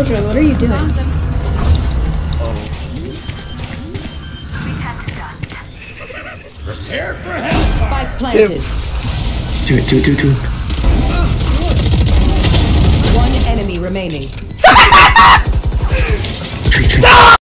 Killjoy, what are you doing? Spike planted. Do it, do it, do it, do it. One enemy remaining.